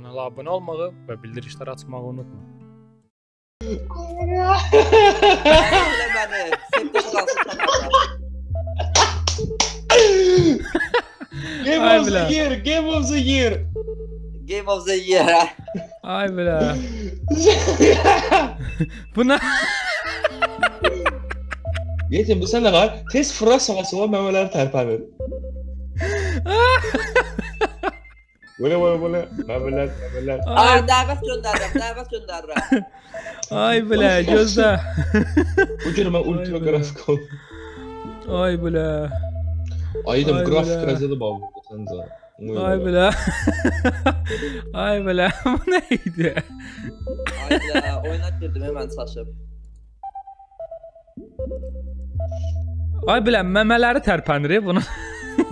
Kanala abunə olmağı və bildirişləri açmağı unutma. Tamam. Game Ay of the bile. year, game of the year. Game of the year. Ay belə. Bu nə? Yetim bu de var. Tez fıra sağa sola memeler Boleh, boleh, boleh. ما بلاد ما بلاد. Ah, ده بس جون دار ده بس جون دار آی بله جوزا. وجر ما قلت له جرافكم. آی بله. آیدم جرافیک از ده بابو تنزل. آی بله. آی بله. من ایده. آی بله. Oynat girdim hemen saçım. Ay bilən, məmələri tərpənir bunu.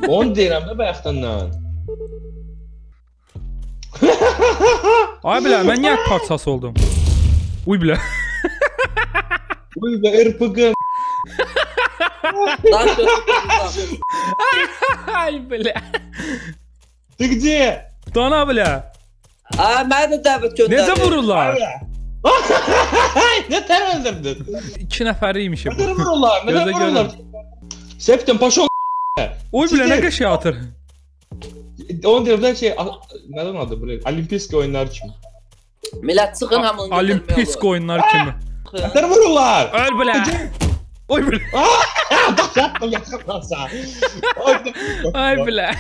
Onu deyirəm də bayaqdan. Ay belə, mən niyə parçası oldum? Uy belə. Uy be RPG. Daha kötü Ay belə. Ты где? Dana belə. Aa ben de davet gönderdim. Necə vururlar? ne ter öldürdün? 2 nəfəriymiş bu. Neden vururlar? Neden Gözle vururlar? Septim paşon. Oy belə nə Sizin- qəşəng atır. Onu deyirəm də şey, nədən adı bu? Olimpisk oyunlar kimi. Millet çıkın hamını Olimpisk oyunlar kimi. Neden vururlar? Öl belə. Oy belə. Bak yaptım yakınlansa. Ay belə.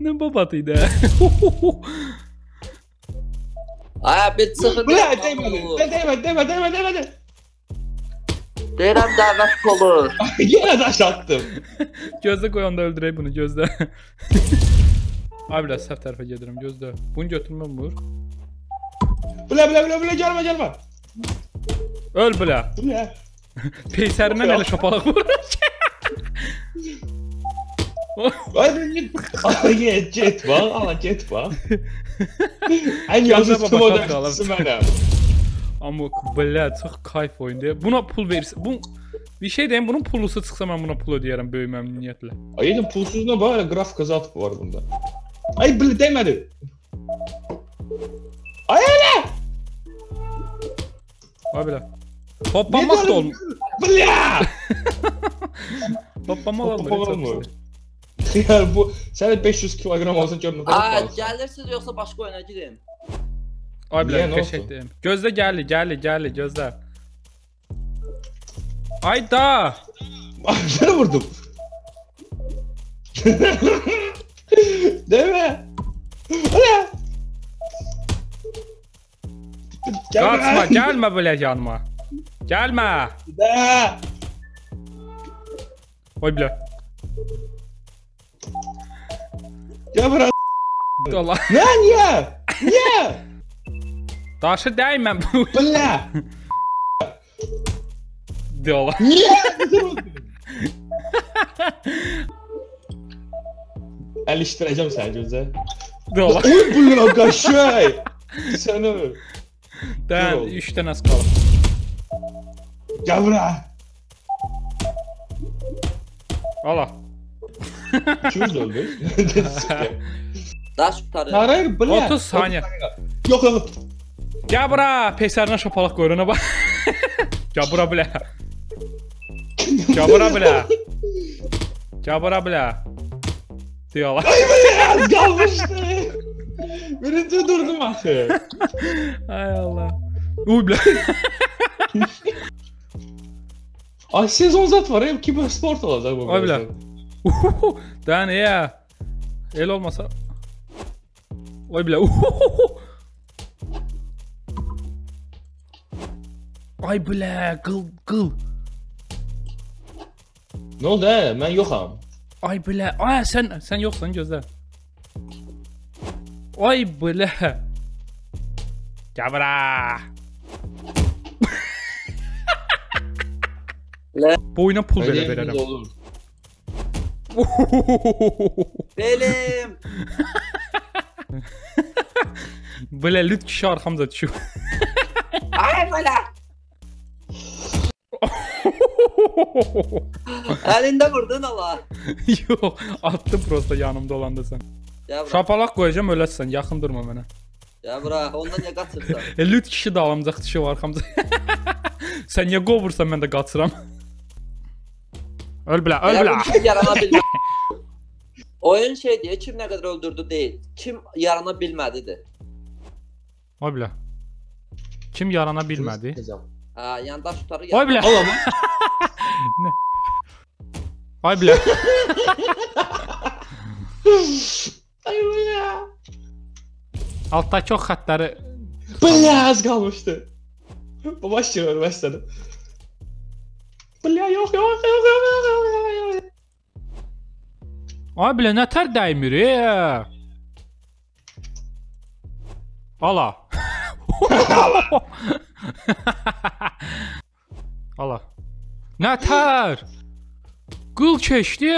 Nə babat idi. Aa bir çıkın. Bu ne? Değmedi. Değmedi, değmedi, değmedi, değmedi. Deyirəm davet olur. Yine daş attım. Gözlə qoyanda öldürək bunu, gözlə. Ay belə səhv tərəfə gedirəm, gözlə. Bunu götürməm vur. Bile bile bile bile gelme gelme. Öl belə. Bile. Peysərindən elə şapalaq vur. Hadi git. Ay jet var, ama jet var. En Gözle yazısı baba, model kaldır, kısım benim. Amma belə çox kayf oyundur. Buna pul verirsən. Bu bir şey deyim, bunun pulusu çıxsa mən buna pul ödəyərəm böyük məmnuniyyətlə. Ayının pulsuzluğuna böyle grafik azaltıp var bunda. Ay bile değmedi. Ay öyle. Ay belə. Hoppanmaq da olmur. Bile. Hoppanmaq Hoppanmaq olmur. olmur. Yani bu sen 500 kilogram olsun görünür. Aa gelirsiniz yoksa başka oyuna girin. Ay Niyə, belə nə qəşəng oldu? deyim. Gözlə gəli, gəli, gəli, gözlə. Ay da. Seni vurdum. Değil mi? Ulan! Gelme. Kaçma, gəlmə belə yanıma. Gəlmə. Də. Oy bilə. Ya bura. Dola. Nə niyə? Niyə? Daşı dəymə. Bilə. Dola. Niyə? Eliştireceğim seni Gözde. Oy bıla kaşay. Seni. Dən Dur. 3 dənə qalıb. Gel bırak. Ala. Kim öldü? Daş tutarım. Hayır bıla. 30 saniyə. Yok yok. Gəl bura, peysərinə şapalaq qoyuruna bax. Gəl bura bilə. Gəl bura bilə. Gəl bura bilə. Deyala. Az kalmıştı. Birinci durdum axı. Ay Allah. Uy bilə. Ay sezon zat var ya kibar sport olacak bu. Ay bilə. Dən ya. El olmasa. Oy bilə. Ay bilə, qıl, qıl. Ne oldu he? Ben yoxam. Ay bilə. Ay sən sən yoxsan gözlə. Ay bilə. Gəl bura. Le. Boyuna pul belə Öyle verərəm. olur. Benim. Belə lüt kişi arxamda düşüb. Elinde vurdun Allah. Yox, atdı prosta yanımda olanda sən. Ya bırak. Şapalaq qoyacağam öləsən, yaxın durma mənə. Ya bura, ondan niyə qaçırsan? E, lüt kişi də alımcaq kişi var arxamca. Sən niyə qovursan mən də qaçıram. öl bilə, öl bilə. yarana bilmədi. Oyun şey diye kim ne kadar öldürdü değil. Kim yarana bilmədidir. Oy bilə. Kim yarana bilmədi? Ha, yandaş tutarı Oy bilə. Al Ай, бля. Ay bля. Altdakı o xətləri Bля, az qalmışdı. Babaş yığır başladı. Bля, yox, yox, yox, yox, yox, yox. Ay bля, nə tər dəymir, e? Ala. Ala. Nətər? Qıl keçdi.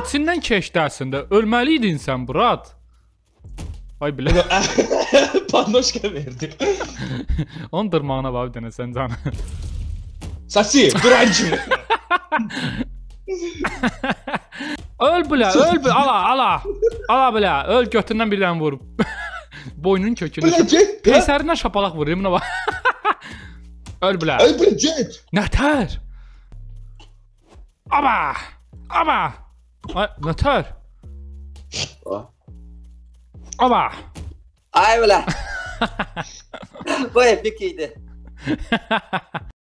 İçindən keçdi əslində. Ölməli idin sən, Burat. Ay bilə. Pandoşka verdi. Onun dırmağına bax bir dənə sən canı. Sasi, durancı. öl bilə, öl bilə. Ala, ala. Ala bilə. Öl götündən bir dənə vur. Boynunun kökünə. Bля, jet. Peysərindən şapalaq vurayım buna bax. Öl bla. Öl Bridget. Natar. Ama. Ama. Natar. Ah. Ama. Ay bla. Bu epik iyiydi.